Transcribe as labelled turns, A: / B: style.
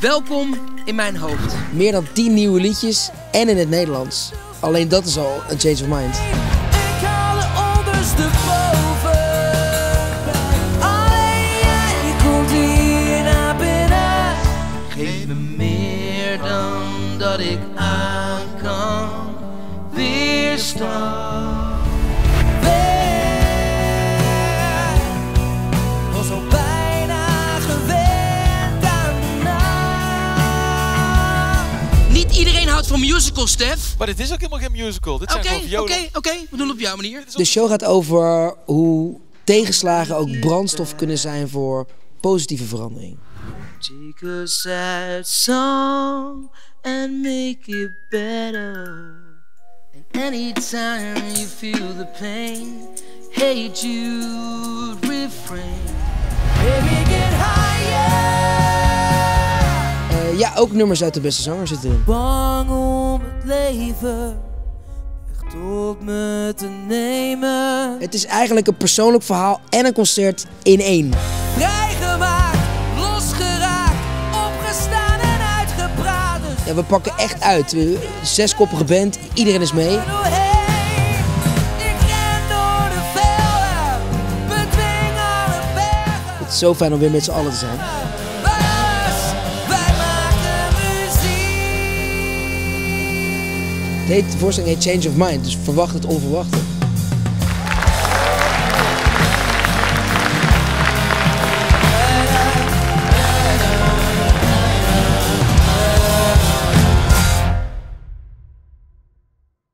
A: Welkom in mijn hoofd.
B: Meer dan 10 nieuwe liedjes en in het Nederlands. Alleen dat is al een change of mind.
C: Ik haal de ondersteboven. Alleen jij komt hier naar binnen.
A: Geef me meer dan dat ik aan kan weerstaan. Iedereen houdt van musicals, Stef.
D: Maar dit is ook helemaal geen musical. Dit zijn
A: Oké,
D: gewoon
A: oké,
D: violen.
A: oké. We doen het op jouw manier.
B: De show gaat over hoe tegenslagen ook brandstof kunnen zijn voor positieve verandering.
A: Take a sad song and make it better. And anytime you feel the pain, hey Jude, refrain.
C: Baby,
B: ja, ook nummers uit de beste zanger zitten erin.
C: Bang om het leven echt op me te nemen.
B: Het is eigenlijk een persoonlijk verhaal en een concert in één.
C: Vrijgemaakt, losgeraakt, opgestaan en uitgepraat.
B: Ja, we pakken echt uit. Zeskoppige band, iedereen is mee.
C: doorheen. Ik ren door de velden, bedwing alle bergen.
B: Het is zo fijn om weer met z'n allen te zijn. De voorstelling heet Change of Mind, dus verwacht het onverwachte.